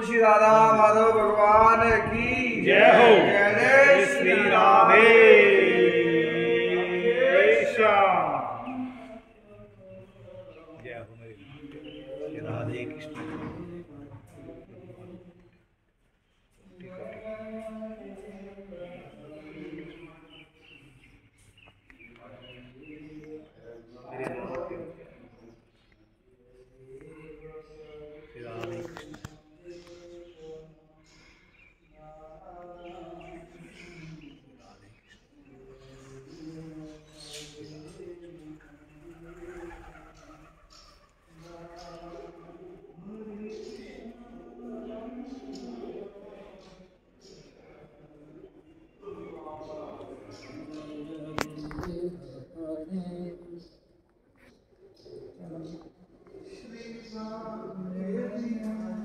राधा माधव भगवान की जय हो। जय श्री राधे श्याम जय हो राधे कृष्ण। Shri Sami.